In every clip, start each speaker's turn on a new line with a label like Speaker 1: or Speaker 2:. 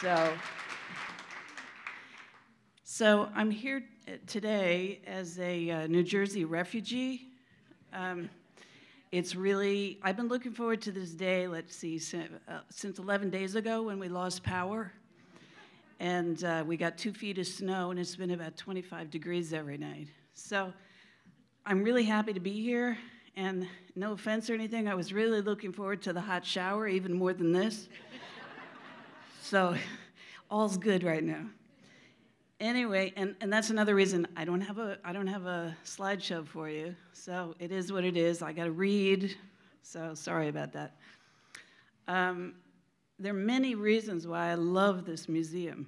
Speaker 1: So, so I'm here today as a uh, New Jersey refugee. Um, it's really, I've been looking forward to this day, let's see, since, uh, since 11 days ago when we lost power. And uh, we got two feet of snow, and it's been about 25 degrees every night. So I'm really happy to be here. And no offense or anything, I was really looking forward to the hot shower even more than this. So all's good right now. Anyway, and, and that's another reason I don't have a I don't have a slideshow for you. So it is what it is. I got to read. So sorry about that. Um, there are many reasons why I love this museum.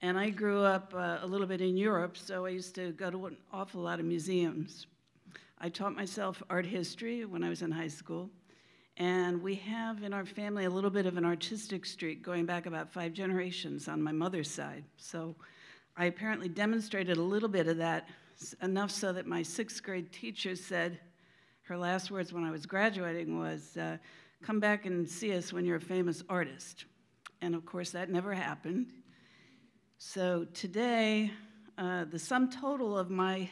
Speaker 1: And I grew up uh, a little bit in Europe, so I used to go to an awful lot of museums. I taught myself art history when I was in high school. And we have in our family a little bit of an artistic streak going back about five generations on my mother's side. So I apparently demonstrated a little bit of that, enough so that my sixth grade teacher said, her last words when I was graduating was, uh, come back and see us when you're a famous artist. And of course, that never happened. So today, uh, the sum total of my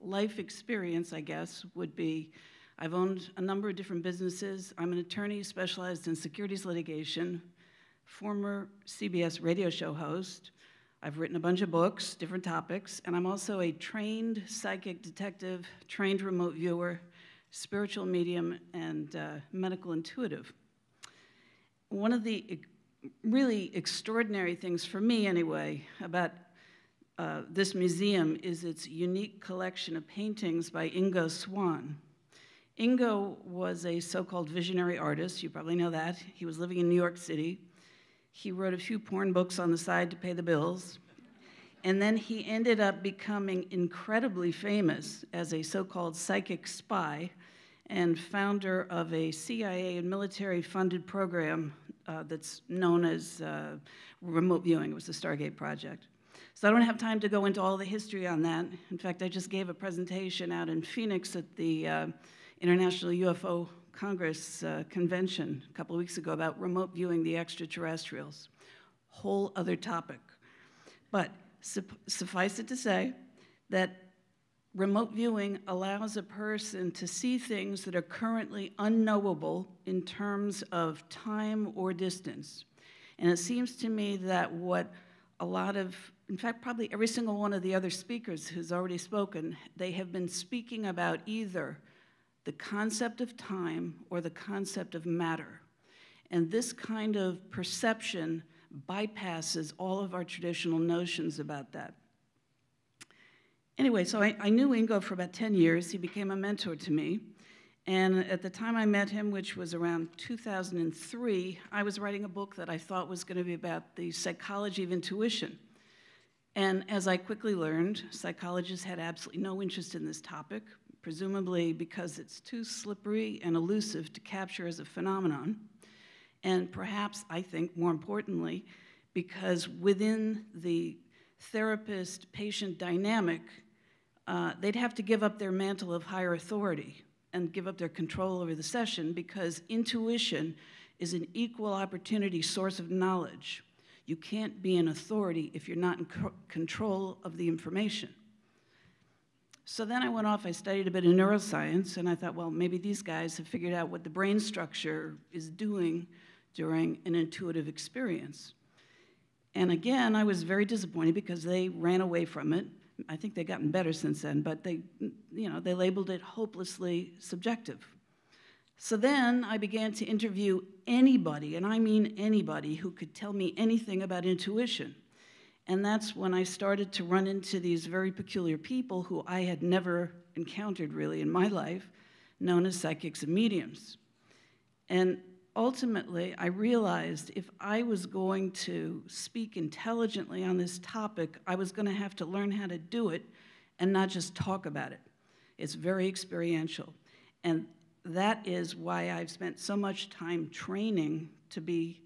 Speaker 1: life experience, I guess, would be I've owned a number of different businesses. I'm an attorney specialized in securities litigation, former CBS radio show host, I've written a bunch of books, different topics, and I'm also a trained psychic detective, trained remote viewer, spiritual medium, and uh, medical intuitive. One of the really extraordinary things for me, anyway, about uh, this museum is its unique collection of paintings by Ingo Swann. Ingo was a so called visionary artist, you probably know that. He was living in New York City he wrote a few porn books on the side to pay the bills. And then he ended up becoming incredibly famous as a so called psychic spy and founder of a CIA and military funded program uh, that's known as uh, remote viewing. It was the Stargate Project. So I don't have time to go into all the history on that. In fact, I just gave a presentation out in Phoenix at the uh, International UFO Congress uh, convention a couple of weeks ago about remote viewing the extraterrestrials. Whole other topic. But su suffice it to say that remote viewing allows a person to see things that are currently unknowable in terms of time or distance. And it seems to me that what a lot of, in fact, probably every single one of the other speakers who's already spoken, they have been speaking about either the concept of time or the concept of matter. And this kind of perception bypasses all of our traditional notions about that. Anyway, so I, I, knew Ingo for about 10 years. He became a mentor to me. And at the time I met him, which was around 2003, I was writing a book that I thought was going to be about the psychology of intuition. And as I quickly learned, psychologists had absolutely no interest in this topic, presumably because it's too slippery and elusive to capture as a phenomenon. And perhaps, I think, more importantly, because within the therapist patient dynamic, uh, they'd have to give up their mantle of higher authority and give up their control over the session because intuition is an equal opportunity source of knowledge. You can't be an authority if you're not in control of the information. So then I went off, I studied a bit of neuroscience, and I thought, well, maybe these guys have figured out what the brain structure is doing during an intuitive experience. And again, I was very disappointed because they ran away from it. I think they've gotten better since then, but they, you know, they labeled it hopelessly subjective. So then I began to interview anybody, and I mean anybody, who could tell me anything about intuition. And that's when I started to run into these very peculiar people who I had never encountered really in my life, known as psychics and mediums. And ultimately, I realized if I was going to speak intelligently on this topic, I was going to have to learn how to do it and not just talk about it. It's very experiential. And that is why I've spent so much time training to be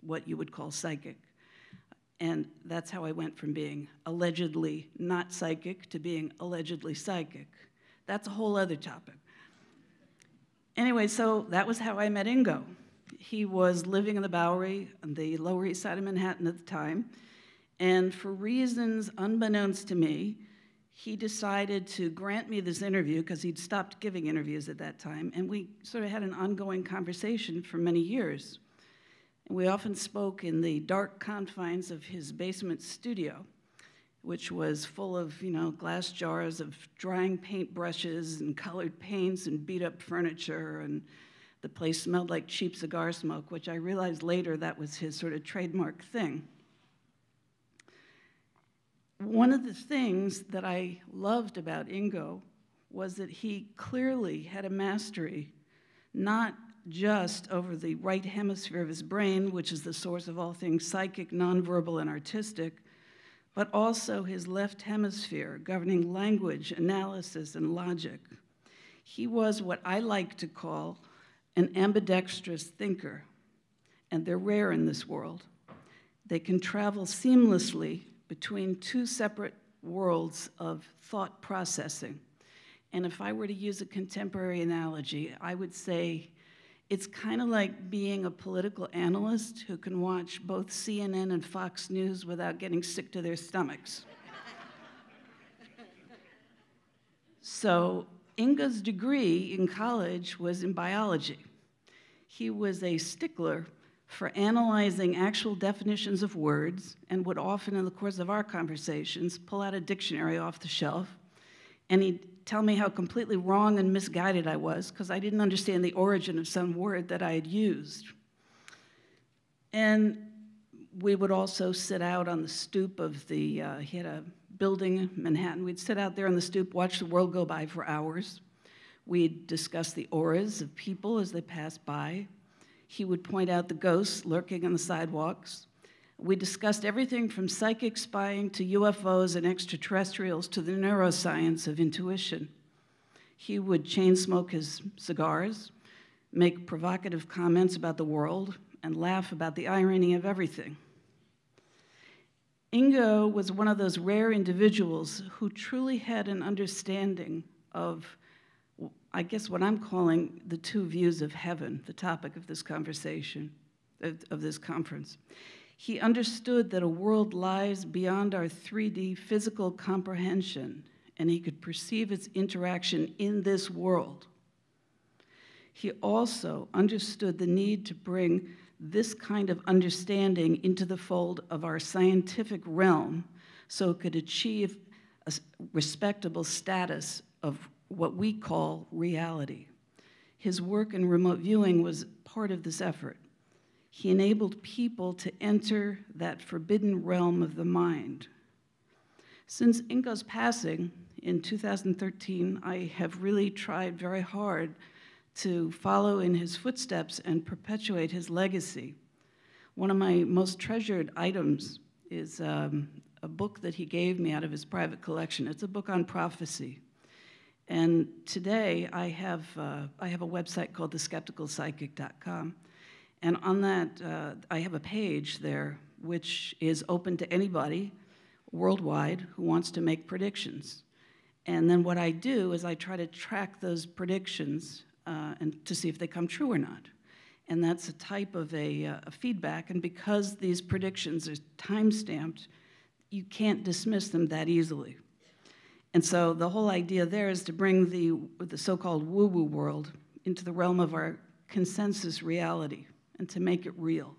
Speaker 1: what you would call psychic. And that's how I went from being allegedly not psychic to being allegedly psychic. That's a whole other topic. Anyway, so that was how I met Ingo. he was living in the Bowery on the Lower East Side of Manhattan at the time. And for reasons unbeknownst to me, he decided to grant me this interview because he'd stopped giving interviews at that time. And we sort of had an ongoing conversation for many years. We often spoke in the dark confines of his basement studio, which was full of, you know, glass jars of drying paint brushes and colored paints and beat up furniture. And the place smelled like cheap cigar smoke, which I realized later that was his sort of trademark thing one of the things that I loved about Ingo was that he clearly had a mastery, not just over the right hemisphere of his brain, which is the source of all things psychic, nonverbal, and artistic, but also his left hemisphere, governing language, analysis, and logic. He was what I like to call an ambidextrous thinker, and they're rare in this world. They can travel seamlessly between two separate worlds of thought processing. And if I were to use a contemporary analogy, I would say it's kind of like being a political analyst who can watch both CNN and Fox News without getting sick to their stomachs. so, Ingo's degree in college was in biology. He was a stickler for analyzing actual definitions of words and would often, in the course of our conversations, pull out a dictionary off the shelf and he'd tell me how completely wrong and misguided I was because I didn't understand the origin of some word that I had used. And we would also sit out on the stoop of the, uh, he had a building in Manhattan. We'd sit out there on the stoop, watch the world go by for hours. We'd discuss the auras of people as they passed by. He would point out the ghosts lurking on the sidewalks. We discussed everything from psychic spying to UFOs and extraterrestrials to the neuroscience of intuition. He would chain smoke his cigars, make provocative comments about the world, and laugh about the irony of everything. Ingo was one of those rare individuals who truly had an understanding of I guess what I'm calling the two views of heaven, the topic of this conversation, of, this conference. He understood that a world lies beyond our 3D physical comprehension, and he could perceive its interaction in this world. He also understood the need to bring this kind of understanding into the fold of our scientific realm so it could achieve a respectable status of what we call reality. His work in remote viewing was part of this effort. He enabled people to enter that forbidden realm of the mind. Since Ingo's passing in 2013, I have really tried very hard to follow in his footsteps and perpetuate his legacy. One of my most treasured items is um, a book that he gave me out of his private collection. It's a book on prophecy. And today I have, uh, I have a website called theskepticalpsychic.com. And on that, uh, I have a page there which is open to anybody worldwide who wants to make predictions. And then what I do is I try to track those predictions uh, and to see if they come true or not. And that's a type of a, uh, a feedback. And because these predictions are time stamped, you can't dismiss them that easily. And so the whole idea there is to bring the, the so called woo woo world into the realm of our consensus reality and to make it real.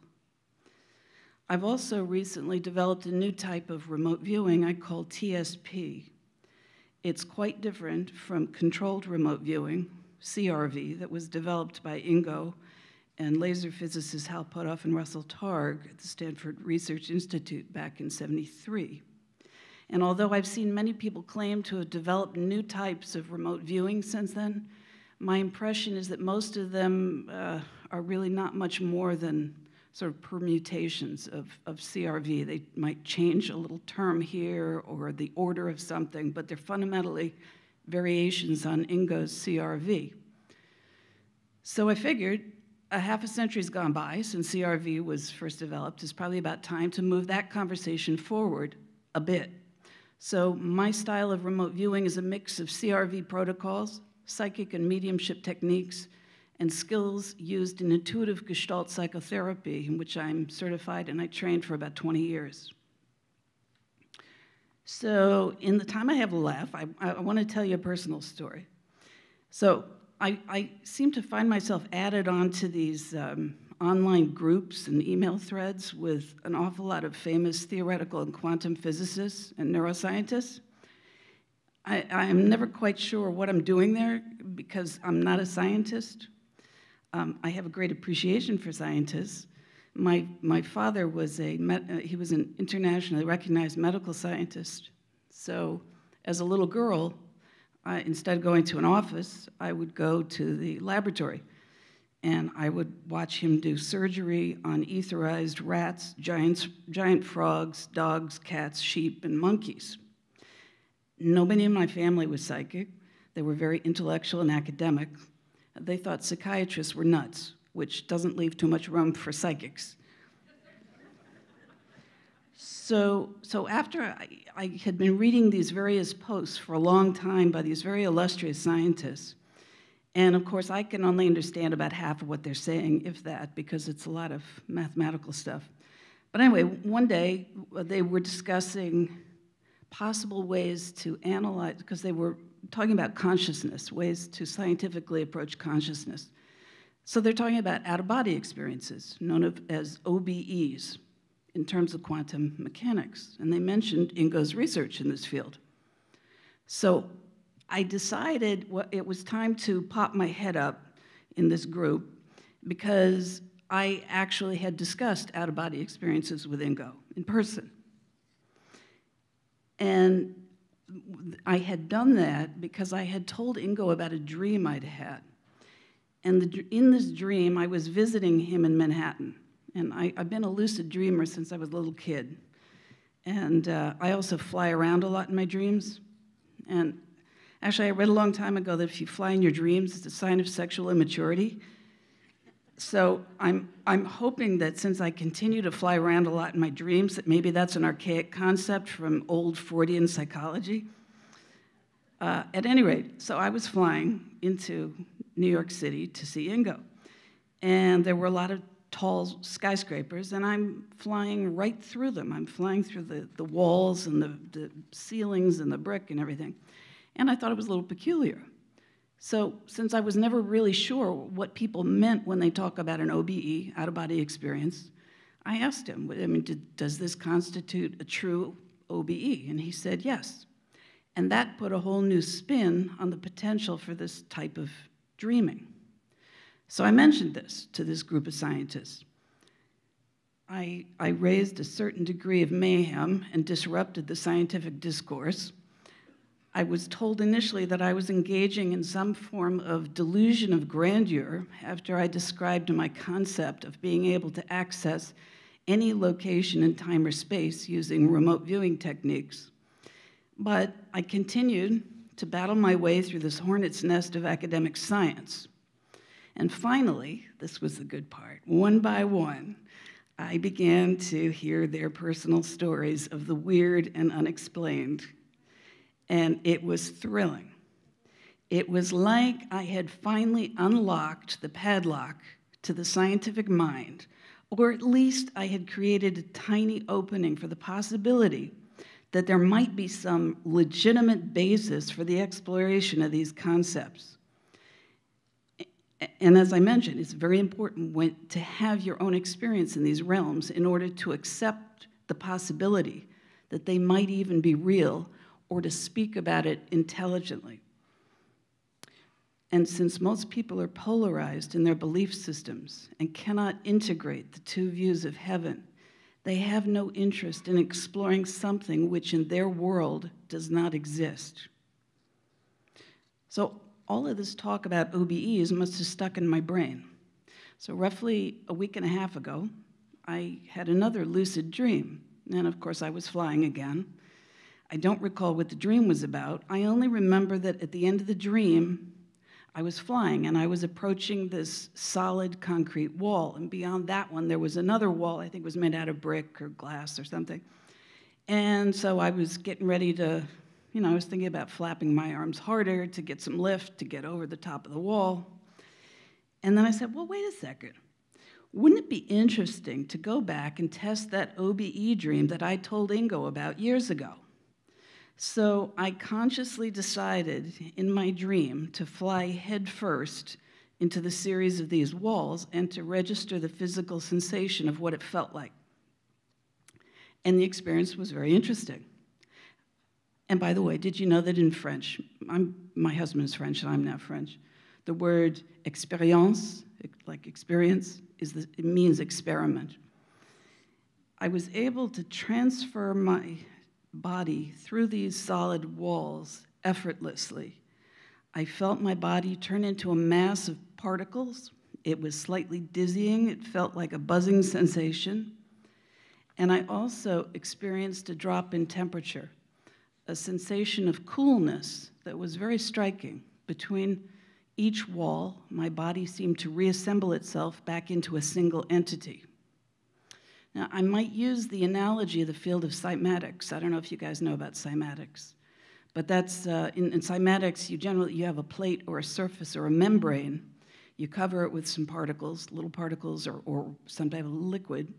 Speaker 1: I've also recently developed a new type of remote viewing I call TSP. It's quite different from controlled remote viewing, CRV, that was developed by Ingo and laser physicists Hal Puthoff and Russell Targ at the Stanford Research Institute back in 73. And although I've seen many people claim to have developed new types of remote viewing since then, my impression is that most of them uh, are really not much more than sort of permutations of, of CRV. They might change a little term here or the order of something, but they're fundamentally variations on Ingo's CRV. So I figured a half a century's gone by since CRV was first developed. It's probably about time to move that conversation forward a bit. So my style of remote viewing is a mix of CRV protocols, psychic and mediumship techniques, and skills used in intuitive Gestalt psychotherapy, in which I'm certified and I trained for about 20 years. So, in the time I have left, I, I want to tell you a personal story. So, I, I seem to find myself added onto these um, online groups and email threads with an awful lot of famous theoretical and quantum physicists and neuroscientists. I, am never quite sure what I'm doing there because I'm not a scientist. Um, I have a great appreciation for scientists. My, my father was a, uh, he was an internationally recognized medical scientist. So as a little girl, I, instead of going to an office, I would go to the laboratory and I would watch him do surgery on etherized rats, giants, giant frogs, dogs, cats, sheep, and monkeys. Nobody in my family was psychic. They were very intellectual and academic. They thought psychiatrists were nuts, which doesn't leave too much room for psychics. So, so after I, I had been reading these various posts for a long time by these very illustrious scientists, and of course, I can only understand about half of what they're saying, if that, because it's a lot of mathematical stuff. But anyway, one day they were discussing possible ways to analyze, because they were talking about consciousness, ways to scientifically approach consciousness. So they're talking about out of body experiences, known as OBEs, in terms of quantum mechanics. And they mentioned Ingo's research in this field. So I decided it was time to pop my head up in this group because I actually had discussed out of body experiences with Ingo in person. And I had done that because I had told Ingo about a dream I'd had. And the, in this dream, I was visiting him in Manhattan. And I, have been a lucid dreamer since I was a little kid. And uh, I also fly around a lot in my dreams. And actually, I read a long time ago that if you fly in your dreams, it's a sign of sexual immaturity. So I'm, I'm hoping that since I continue to fly around a lot in my dreams, that maybe that's an archaic concept from old Freudian psychology. Uh, at any rate, so I was flying into New York City to see Ingo. And there were a lot of tall skyscrapers, and I'm flying right through them. I'm flying through the, the walls and the, the ceilings and the brick and everything. And I thought it was a little peculiar. So, since I was never really sure what people meant when they talk about an OBE, out of body experience, I asked him, I mean, did, does this constitute a true OBE? And he said yes. And that put a whole new spin on the potential for this type of dreaming. So I mentioned this to this group of scientists. I, I raised a certain degree of mayhem and disrupted the scientific discourse I was told initially that I was engaging in some form of delusion of grandeur after I described my concept of being able to access any location in time or space using remote viewing techniques. But I continued to battle my way through this hornet's nest of academic science. And finally, this was the good part, one by one, I began to hear their personal stories of the weird and unexplained and it was thrilling. It was like I had finally unlocked the padlock to the scientific mind, or at least I had created a tiny opening for the possibility that there might be some legitimate basis for the exploration of these concepts. And as I mentioned, it's very important when, to have your own experience in these realms in order to accept the possibility that they might even be real or to speak about it intelligently. And since most people are polarized in their belief systems and cannot integrate the two views of heaven, they have no interest in exploring something which in their world does not exist. So, all of this talk about OBEs must have stuck in my brain. So, roughly a week and a half ago, I had another lucid dream. And of course, I was flying again. I don't recall what the dream was about. I only remember that at the end of the dream, I was flying and I was approaching this solid concrete wall. And beyond that one, there was another wall, I think was made out of brick or glass or something. And so I was getting ready to, you know, I was thinking about flapping my arms harder to get some lift to get over the top of the wall. And then I said, well, wait a second. Wouldn't it be interesting to go back and test that OBE dream that I told Ingo about years ago? So I consciously decided in my dream to fly headfirst into the series of these walls and to register the physical sensation of what it felt like. And the experience was very interesting. And by the way, did you know that in French, I'm, my husband is French and I'm now French, the word experience, like experience, is the, it means experiment. I was able to transfer my body through these solid walls effortlessly. I felt my body turn into a mass of particles. It was slightly dizzying, it felt like a buzzing sensation. And I also experienced a drop in temperature, a sensation of coolness that was very striking. Between each wall, my body seemed to reassemble itself back into a single entity. Now, I might use the analogy of the field of cymatics. I don't know if you guys know about cymatics, but that's uh, in, in cymatics. You generally you have a plate or a surface or a membrane. You cover it with some particles, little particles, or, or some type of liquid,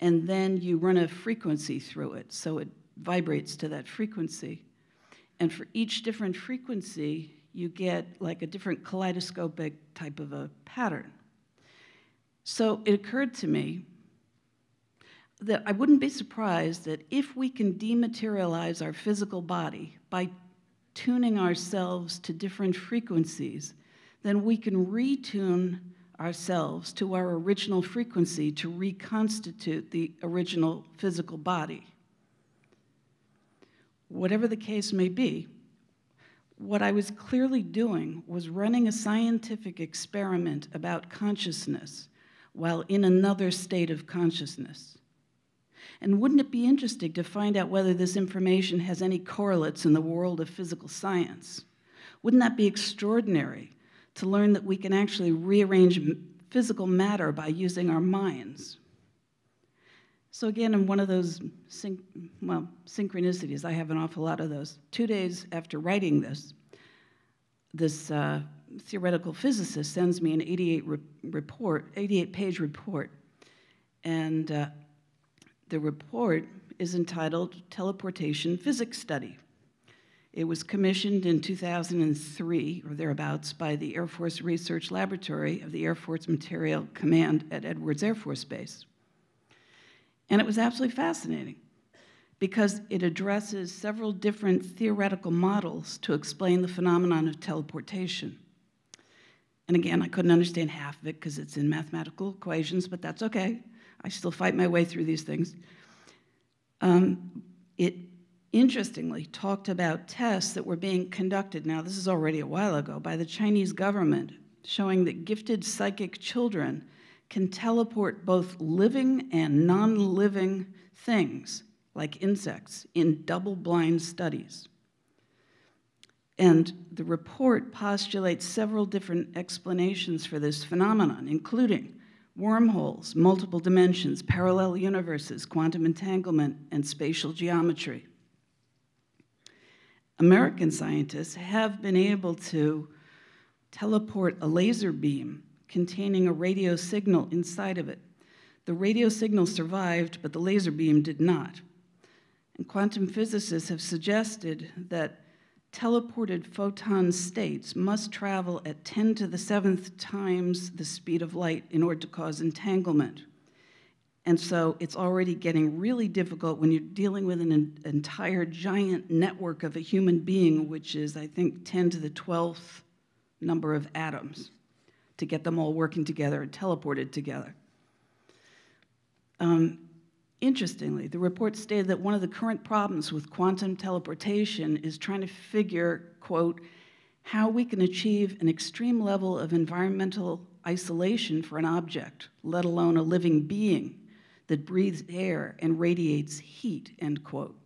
Speaker 1: and then you run a frequency through it, so it vibrates to that frequency. And for each different frequency, you get like a different kaleidoscopic type of a pattern. So it occurred to me that I wouldn't be surprised that if we can dematerialize our physical body by tuning ourselves to different frequencies, then we can retune ourselves to our original frequency to reconstitute the original physical body. Whatever the case may be, what I was clearly doing was running a scientific experiment about consciousness while in another state of consciousness. And wouldn't it be interesting to find out whether this information has any correlates in the world of physical science? Wouldn't that be extraordinary to learn that we can actually rearrange physical matter by using our minds? So again, in one of those well, synchronicities, I have an awful lot of those. Two days after writing this, this uh, theoretical physicist sends me an 88 re report, 88 page report, and uh, the report is entitled Teleportation Physics Study. It was commissioned in 2003 or thereabouts by the Air Force Research Laboratory of the Air Force Materiel Command at Edwards Air Force Base. And it was absolutely fascinating because it addresses several different theoretical models to explain the phenomenon of teleportation. And again, I couldn't understand half of it because it's in mathematical equations, but that's okay. I still fight my way through these things. Um, it interestingly talked about tests that were being conducted, now this is already a while ago, by the Chinese government, showing that gifted psychic children can teleport both living and non living things, like insects, in double blind studies. And the report postulates several different explanations for this phenomenon, including wormholes, multiple dimensions, parallel universes, quantum entanglement, and spatial geometry. American scientists have been able to teleport a laser beam containing a radio signal inside of it. The radio signal survived, but the laser beam did not. And quantum physicists have suggested that teleported photon states must travel at 10 to the seventh times the speed of light in order to cause entanglement. And so it's already getting really difficult when you're dealing with an entire giant network of a human being, which is, I think, 10 to the 12th number of atoms to get them all working together and teleported together. Um, interestingly, the report stated that one of the current problems with quantum teleportation is trying to figure, quote, how we can achieve an extreme level of environmental isolation for an object, let alone a living being that breathes air and radiates heat, end quote.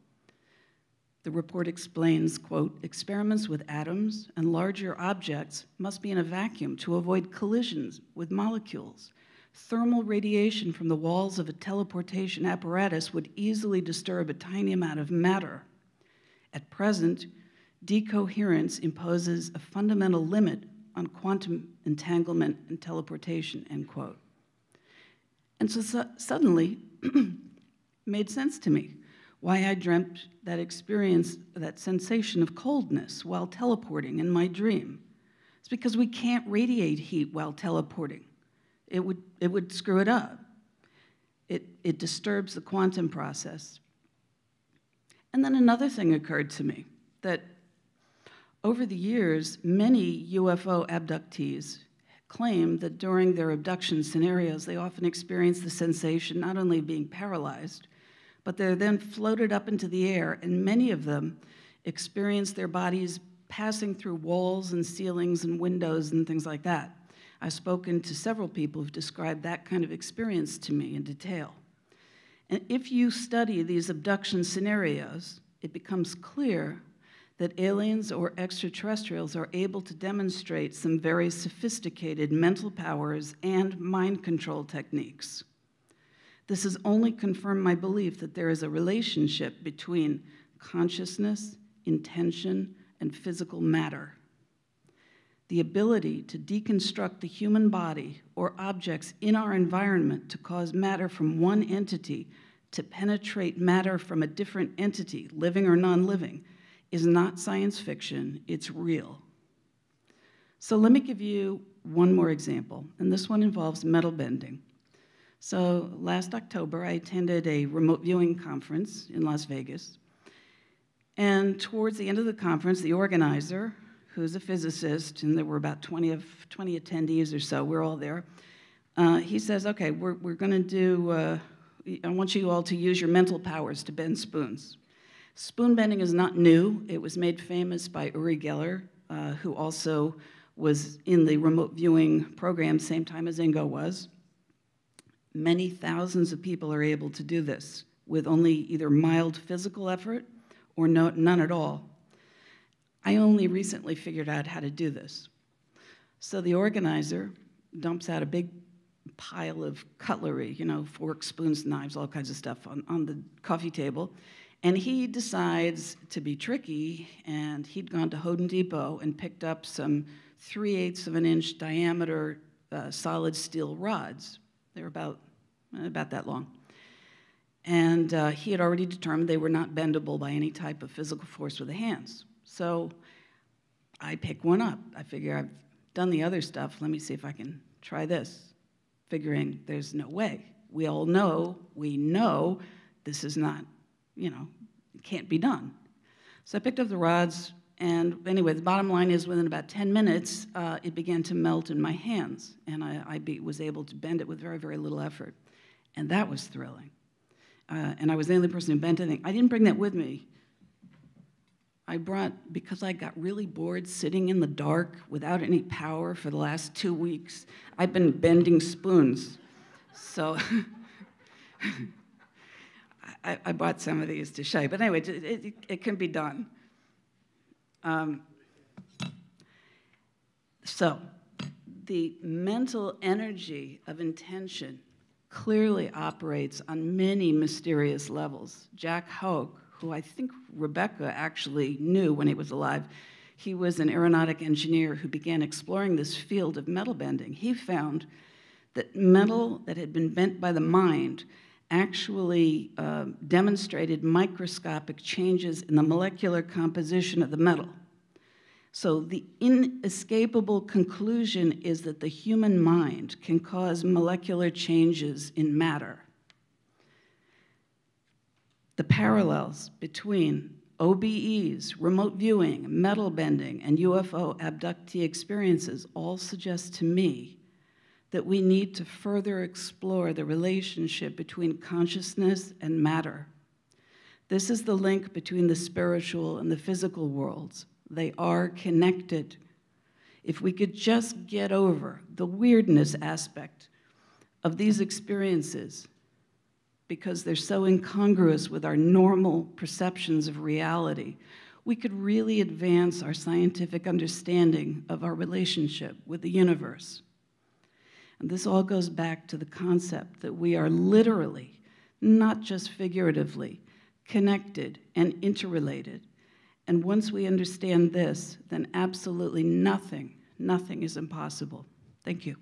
Speaker 1: The report explains, quote, experiments with atoms and larger objects must be in a vacuum to avoid collisions with molecules. Thermal radiation from the walls of a teleportation apparatus would easily disturb a tiny amount of matter. At present, decoherence imposes a fundamental limit on quantum entanglement and teleportation, end quote. And so, so suddenly, made sense to me why I dreamt that experience, that sensation of coldness while teleporting in my dream. It's because we can't radiate heat while teleporting. It would, it would screw it up. It, it disturbs the quantum process. And then another thing occurred to me that over the years, many UFO abductees claim that during their abduction scenarios, they often experience the sensation not only of being paralyzed, but they're then floated up into the air, and many of them experience their bodies passing through walls and ceilings and windows and things like that. I've spoken to several people who've described that kind of experience to me in detail. And if you study these abduction scenarios, it becomes clear that aliens or extraterrestrials are able to demonstrate some very sophisticated mental powers and mind control techniques. This has only confirmed my belief that there is a relationship between consciousness, intention, and physical matter. The ability to deconstruct the human body or objects in our environment to cause matter from one entity to penetrate matter from a different entity, living or non living, is not science fiction, it's real. So let me give you one more example, and this one involves metal bending. So last October, I attended a remote viewing conference in Las Vegas. And towards the end of the conference, the organizer, who's a physicist, and there were about 20, of, 20 attendees or so, we're all there, uh, he says, okay, we're, we're going to do, uh, I want you all to use your mental powers to bend spoons. Spoon bending is not new. It was made famous by Uri Geller, uh, who also was in the remote viewing program same time as Ingo was. Many thousands of people are able to do this with only either mild physical effort or no, none at all. I only recently figured out how to do this. So the organizer dumps out a big pile of cutlery, you know, forks, spoons, knives, all kinds of stuff on, on the coffee table. And he decides to be tricky, and he'd gone to Home Depot and picked up some 3 eighths of an inch diameter uh, solid steel rods. They were about about that long. And uh, he had already determined they were not bendable by any type of physical force with the hands. So I pick one up. I figure I've done the other stuff. Let me see if I can try this. Figuring there's no way. We all know, we know this is not, you know, it can't be done. So I picked up the rods, and anyway, the bottom line is within about 10 minutes, uh, it began to melt in my hands, and I, I be, was able to bend it with very, very little effort. And that was thrilling. Uh, and I was the only person who bent anything. I didn't bring that with me. I brought, because I got really bored sitting in the dark without any power for the last two weeks, I've been bending spoons. So I, I, bought some of these to show you. But anyway, it, it, it can be done. Um, so, the mental energy of intention clearly operates on many mysterious levels. Jack Houck, who I think Rebecca actually knew when he was alive, he was an aeronautic engineer who began exploring this field of metal bending. He found that metal that had been bent by the mind actually uh, demonstrated microscopic changes in the molecular composition of the metal. So, the inescapable conclusion is that the human mind can cause molecular changes in matter. The parallels between OBEs, remote viewing, metal bending, and UFO abductee experiences all suggest to me that we need to further explore the relationship between consciousness and matter. This is the link between the spiritual and the physical worlds they are connected. If we could just get over the weirdness aspect of these experiences, because they're so incongruous with our normal perceptions of reality, we could really advance our scientific understanding of our relationship with the universe. And this all goes back to the concept that we are literally, not just figuratively, connected and interrelated and once we understand this, then absolutely nothing, nothing is impossible. Thank you.